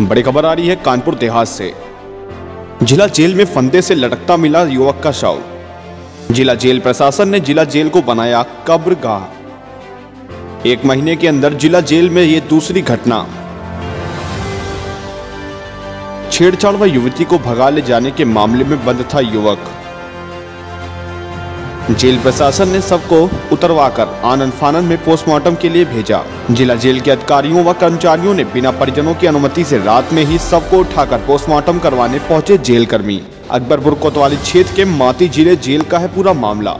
बड़ी खबर आ रही है कानपुर देहात से। जिला जेल में फंदे से लटकता मिला युवक का शव। जिला जेल प्रशासन ने जिला जेल को बनाया कब्रगाह। एक महीने के अंदर जिला जेल में यह दूसरी घटना। छेड़छाड़ व युवती को भगा ले जाने के मामले में बंद था युवक। जेल प्रशासन ने सबको उतरवा कर आनंद फानन में पोस्टमार्टम के लिए भेजा। जिला जेल के अधिकारियों व कर्मचारियों ने बिना परिजनों की अनुमति से रात में ही सबको उठाकर पोस्टमार्टम करवाने पहुँचे जेल कर्मी अकबरपुर कोतवाली क्षेत्र के माती ज़िले जेल का है पूरा मामला।